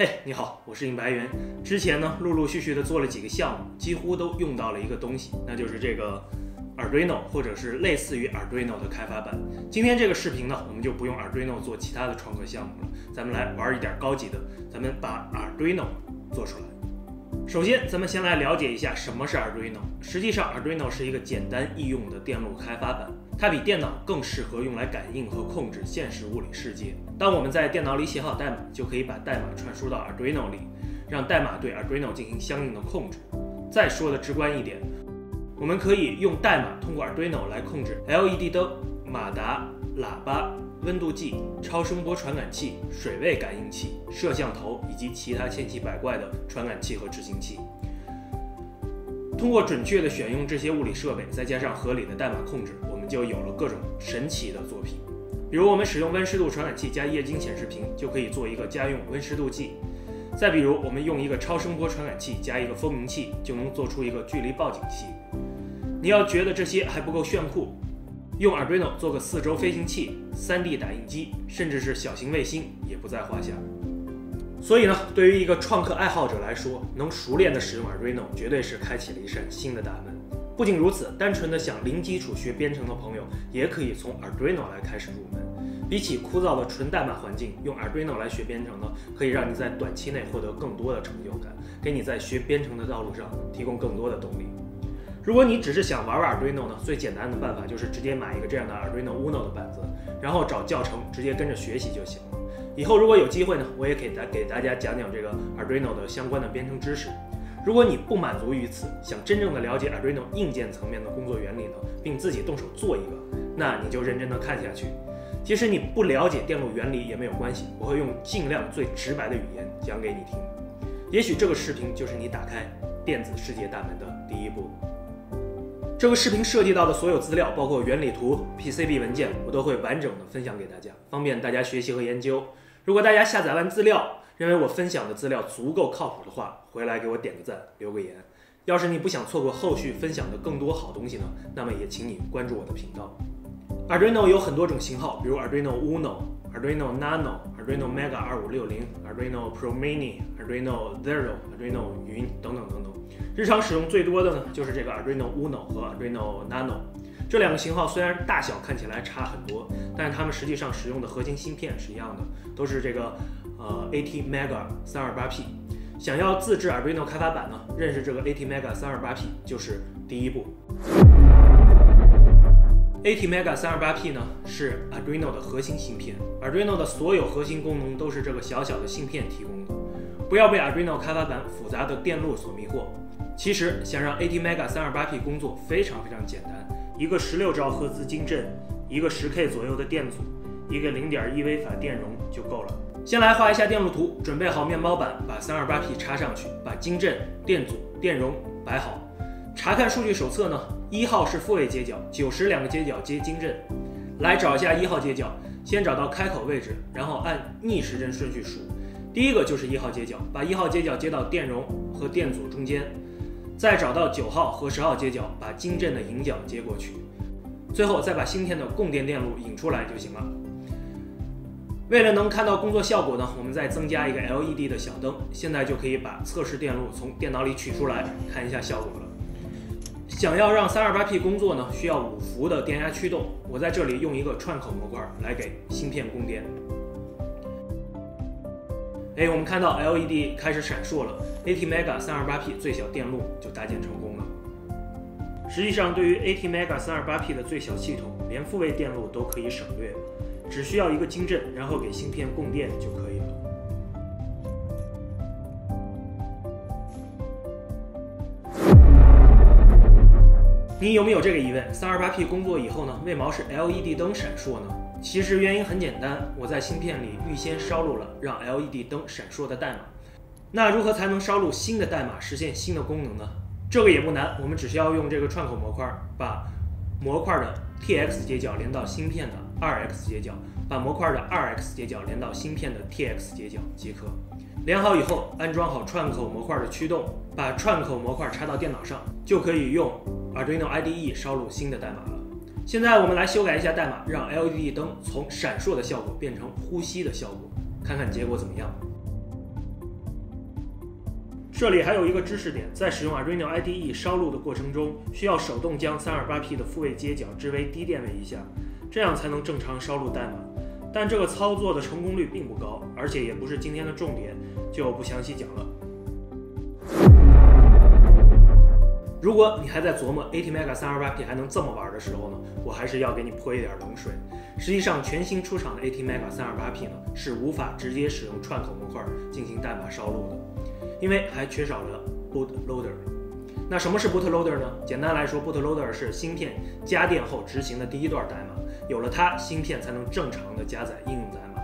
嘿，你好，我是应白云。之前呢，陆陆续续的做了几个项目，几乎都用到了一个东西，那就是这个 Arduino 或者是类似于 Arduino 的开发板。今天这个视频呢，我们就不用 Arduino 做其他的创客项目了，咱们来玩一点高级的，咱们把 Arduino 做出来。首先，咱们先来了解一下什么是 Arduino。实际上，Arduino 是一个简单易用的电路开发板，它比电脑更适合用来感应和控制现实物理世界。当我们在电脑里写好代码，就可以把代码传输到 Arduino 里，让代码对 Arduino 进行相应的控制。再说的直观一点，我们可以用代码通过 Arduino 来控制。LED 灯、马达、喇叭。温度计、超声波传感器、水位感应器、摄像头以及其他千奇百怪的传感器和执行器。通过准确的选用这些物理设备，再加上合理的代码控制，我们就有了各种神奇的作品。比如，我们使用温湿度传感器加液晶显示屏，就可以做一个家用温湿度计。再比如，我们用一个超声波传感器加一个蜂鸣器，就能做出一个距离报警器。你要觉得这些还不够炫酷？用 Arduino 做个四轴飞行器、3D 打印机，甚至是小型卫星也不在话下。所以呢，对于一个创客爱好者来说，能熟练的使用 Arduino，绝对是开启了一扇新的大门。不仅如此，单纯的想零基础学编程的朋友，也可以从 Arduino 来开始入门。比起枯燥的纯代码环境，用 Arduino 来学编程呢，可以让你在短期内获得更多的成就感，给你在学编程的道路上提供更多的动力。如果你只是想玩玩 Arduino 呢，最简单的办法就是直接买一个这样的 Arduino Uno 的板子，然后找教程直接跟着学习就行了。以后如果有机会呢，我也可以给大家讲讲这个 Arduino 的相关的编程知识。如果你不满足于此，想真正的了解 Arduino 硬件层面的工作原理呢，并自己动手做一个，那你就认真的看下去。即使你不了解电路原理也没有关系，我会用尽量最直白的语言讲给你听。也许这个视频就是你打开电子世界大门的第一步。这个视频涉及到的所有资料，包括原理图、PCB 文件，我都会完整的分享给大家，方便大家学习和研究。如果大家下载完资料，认为我分享的资料足够靠谱的话，回来给我点个赞，留个言。要是你不想错过后续分享的更多好东西呢，那么也请你关注我的频道。Arduino 有很多种型号，比如 Arduino Uno、Arduino Nano、Arduino Mega 2560、Arduino Pro Mini、Arduino Zero、Arduino 云等等等等。日常使用最多的呢，就是这个 Arduino Uno 和 Arduino Nano 这两个型号，虽然大小看起来差很多，但是它们实际上使用的核心芯片是一样的，都是这个呃 ATmega 328P。想要自制 Arduino 开发板呢，认识这个 ATmega 328P 就是第一步。ATmega 328P 呢是 Arduino 的核心芯片，Arduino 的所有核心功能都是这个小小的芯片提供的。不要被 Arduino 开发板复杂的电路所迷惑。其实想让 ATmega 328P 工作非常非常简单，一个十六兆赫兹晶振，一个十 K 左右的电阻，一个零点一微法电容就够了。先来画一下电路图，准备好面包板，把 328P 插上去，把晶振、电阻、电容摆好。查看数据手册呢，一号是复位接角，九十两个接角接晶振。来找一下一号接角，先找到开口位置，然后按逆时针顺序数，第一个就是一号接角，把一号接角接到电容和电阻中间。再找到九号和十号接角，把晶振的引角接过去，最后再把芯片的供电电路引出来就行了。为了能看到工作效果呢，我们再增加一个 LED 的小灯。现在就可以把测试电路从电脑里取出来看一下效果了。想要让 328P 工作呢，需要五伏的电压驱动。我在这里用一个串口模块来给芯片供电。哎，我们看到 LED 开始闪烁了，ATmega 328P 最小电路就搭建成功了。实际上，对于 ATmega 328P 的最小系统，连复位电路都可以省略，只需要一个晶振，然后给芯片供电就可以你有没有这个疑问？328P 工作以后呢，为毛是 LED 灯闪烁呢？其实原因很简单，我在芯片里预先烧录了让 LED 灯闪烁的代码。那如何才能烧录新的代码，实现新的功能呢？这个也不难，我们只需要用这个串口模块，把模块的 TX 接角连到芯片的 2X 接角，把模块的 2X 接角连到芯片的 TX 接角即可。连好以后，安装好串口模块的驱动，把串口模块插到电脑上，就可以用 Arduino IDE 烧录新的代码了。现在我们来修改一下代码，让 LED 灯从闪烁的效果变成呼吸的效果，看看结果怎么样。这里还有一个知识点，在使用 Arduino IDE 烧录的过程中，需要手动将 328P 的复位接角置为低电位一下，这样才能正常烧录代码。但这个操作的成功率并不高，而且也不是今天的重点，就不详细讲了。如果你还在琢磨 ATmega 328P 还能这么玩的时候呢，我还是要给你泼一点冷水。实际上，全新出厂的 ATmega 328P 呢是无法直接使用串口模块进行代码烧录的，因为还缺少了 bootloader。那什么是 bootloader 呢？简单来说，bootloader 是芯片加电后执行的第一段代码，有了它，芯片才能正常的加载应用代码。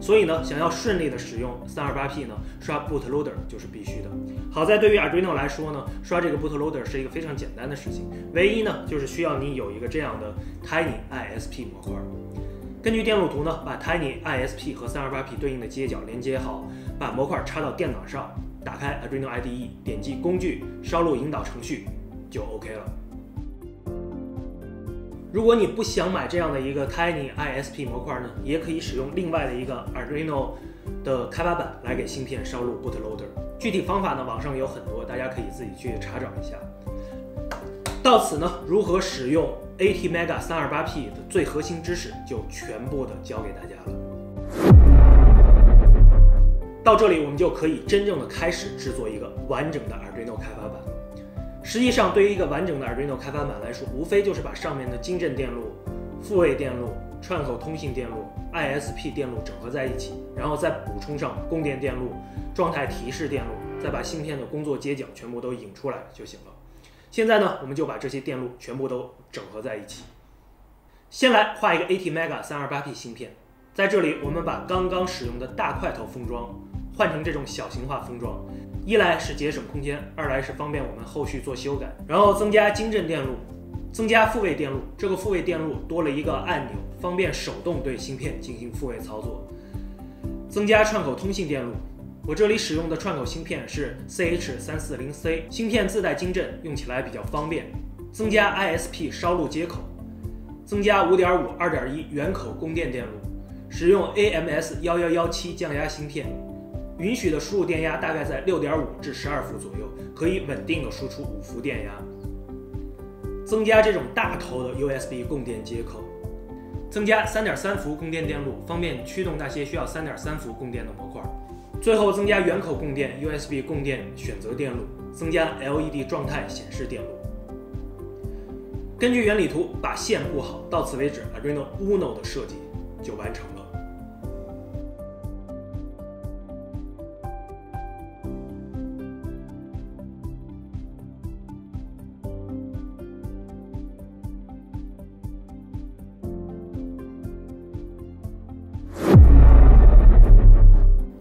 所以呢，想要顺利的使用 328P 呢，刷 bootloader 就是必须的。好在对于 Arduino 来说呢，刷这个 bootloader 是一个非常简单的事情，唯一呢就是需要你有一个这样的 Tiny ISP 模块。根据电路图呢，把 Tiny ISP 和 328P 对应的接角连接好，把模块插到电脑上，打开 Arduino IDE，点击工具烧录引导程序就 OK 了。如果你不想买这样的一个 Tiny ISP 模块呢，也可以使用另外的一个 Arduino 的开发板来给芯片烧录 bootloader。具体方法呢，网上有很多，大家可以自己去查找一下。到此呢，如何使用 ATmega 328P 的最核心知识就全部的教给大家了。到这里，我们就可以真正的开始制作一个完整的 Arduino 开发板。实际上，对于一个完整的 Arduino 开发板来说，无非就是把上面的晶振电路、复位电路、串口通信电路、ISP 电路整合在一起，然后再补充上供电电路、状态提示电路，再把芯片的工作接角全部都引出来就行了。现在呢，我们就把这些电路全部都整合在一起。先来画一个 ATmega 328P 芯片，在这里我们把刚刚使用的大块头封装换成这种小型化封装。一来是节省空间，二来是方便我们后续做修改。然后增加晶振电路，增加复位电路。这个复位电路多了一个按钮，方便手动对芯片进行复位操作。增加串口通信电路，我这里使用的串口芯片是 CH340C，芯片自带晶振，用起来比较方便。增加 ISP 烧录接口，增加5.5、2.1圆口供电电路，使用 AMS1117 降压芯片。允许的输入电压大概在六点五至十二伏左右，可以稳定的输出五伏电压。增加这种大头的 USB 供电接口，增加三点三伏供电电路，方便驱动那些需要三点三伏供电的模块。最后增加圆口供电 USB 供电选择电路，增加 LED 状态显示电路。根据原理图把线布好，到此为止，Arduino Uno 的设计就完成了。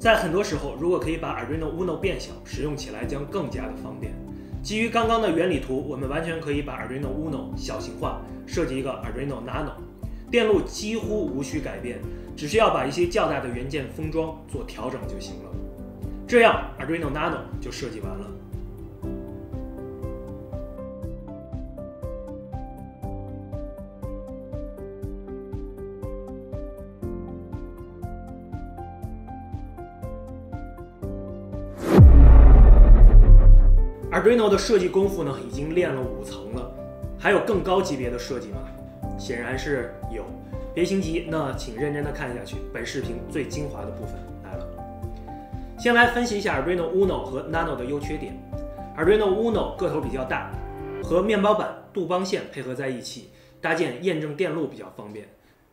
在很多时候，如果可以把 Arduino Uno 变小，使用起来将更加的方便。基于刚刚的原理图，我们完全可以把 Arduino Uno 小型化，设计一个 Arduino Nano，电路几乎无需改变，只需要把一些较大的元件封装做调整就行了。这样 Arduino Nano 就设计完了。Arduino 的设计功夫呢，已经练了五层了，还有更高级别的设计吗？显然是有，别心急，那请认真的看下去。本视频最精华的部分来了，先来分析一下 Arduino Uno 和 Nano 的优缺点。Arduino Uno 个头比较大，和面包板、杜邦线配合在一起，搭建验证电路比较方便。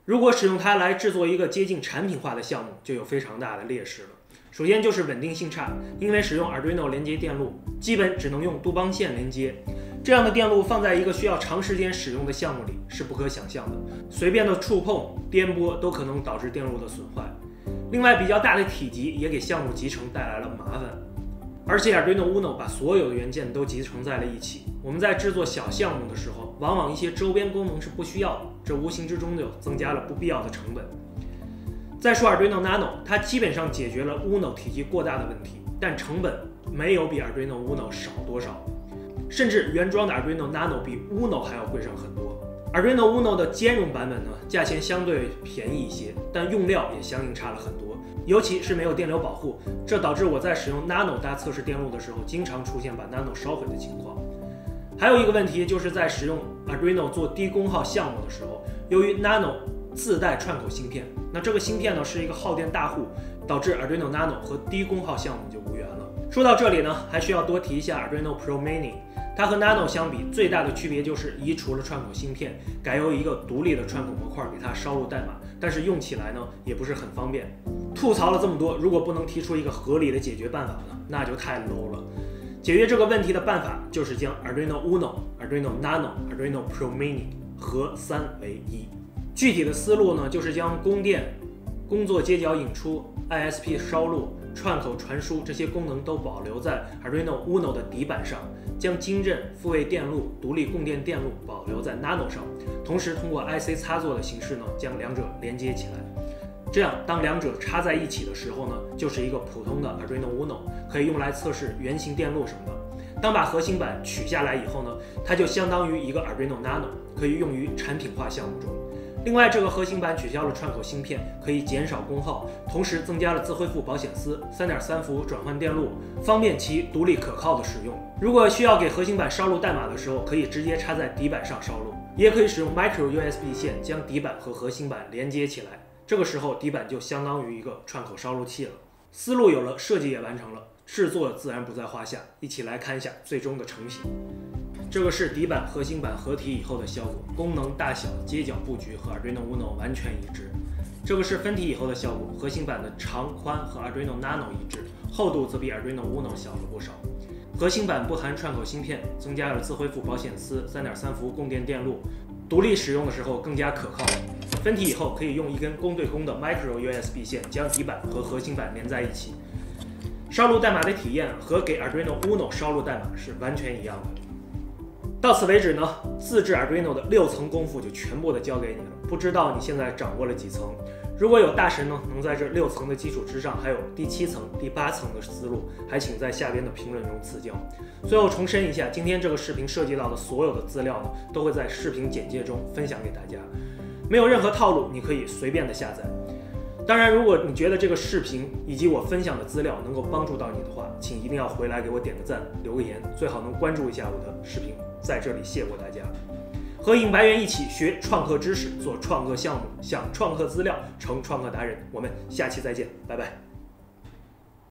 如果使用它来制作一个接近产品化的项目，就有非常大的劣势了。首先就是稳定性差，因为使用 Arduino 连接电路，基本只能用杜邦线连接，这样的电路放在一个需要长时间使用的项目里是不可想象的，随便的触碰、颠簸都可能导致电路的损坏。另外，比较大的体积也给项目集成带来了麻烦，而且 Arduino Uno 把所有的元件都集成在了一起，我们在制作小项目的时候，往往一些周边功能是不需要的，这无形之中就增加了不必要的成本。再说 Arduino Nano，它基本上解决了 Uno 体积过大的问题，但成本没有比 Arduino Uno 少多少，甚至原装的 Arduino Nano 比 Uno 还要贵上很多。Arduino Uno 的兼容版本呢，价钱相对便宜一些，但用料也相应差了很多。尤其是没有电流保护，这导致我在使用 Nano 搭测试电路的时候，经常出现把 Nano 烧毁的情况。还有一个问题，就是在使用 Arduino 做低功耗项目的时候，由于 Nano 自带串口芯片，那这个芯片呢是一个耗电大户，导致 Arduino Nano 和低功耗项目就无缘了。说到这里呢，还需要多提一下 Arduino Pro Mini，它和 Nano 相比最大的区别就是移除了串口芯片，改由一个独立的串口模块给它烧入代码，但是用起来呢也不是很方便。吐槽了这么多，如果不能提出一个合理的解决办法呢，那就太 low 了。解决这个问题的办法就是将 Arduino Uno、Arduino Nano、Arduino Pro Mini 合三为一。具体的思路呢，就是将供电、工作接角引出、ISP 烧录、串口传输这些功能都保留在 Arduino Uno 的底板上，将晶振、复位电路、独立供电电路保留在 Nano 上，同时通过 IC 插座的形式呢，将两者连接起来。这样，当两者插在一起的时候呢，就是一个普通的 Arduino Uno，可以用来测试圆形电路什么的。当把核心板取下来以后呢，它就相当于一个 Arduino Nano，可以用于产品化项目中。另外，这个核心板取消了串口芯片，可以减少功耗，同时增加了自恢复保险丝、三点三伏转换电路，方便其独立可靠的使用。如果需要给核心板烧录代码的时候，可以直接插在底板上烧录，也可以使用 Micro USB 线将底板和核心板连接起来。这个时候底板就相当于一个串口烧录器了。思路有了，设计也完成了，制作自然不在话下。一起来看一下最终的成品。这个是底板核心板合体以后的效果，功能大小、接角布局和 Arduino Uno 完全一致。这个是分体以后的效果，核心板的长宽和 Arduino Nano 一致，厚度则比 Arduino Uno 小了不少。核心板不含串口芯片，增加了自恢复保险丝、三点三伏供电电路，独立使用的时候更加可靠。分体以后可以用一根公对公的 Micro USB 线将底板和核心板连在一起。烧录代码的体验和给 Arduino Uno 烧录代码是完全一样的。到此为止呢，自制 Arduino 的六层功夫就全部的交给你了。不知道你现在掌握了几层？如果有大神呢，能在这六层的基础之上，还有第七层、第八层的思路，还请在下边的评论中赐教。最后重申一下，今天这个视频涉及到的所有的资料呢，都会在视频简介中分享给大家。没有任何套路，你可以随便的下载。当然，如果你觉得这个视频以及我分享的资料能够帮助到你的话，请一定要回来给我点个赞，留个言，最好能关注一下我的视频。在这里谢过大家，和影白猿一起学创客知识，做创客项目，想创客资料，成创客达人。我们下期再见，拜拜。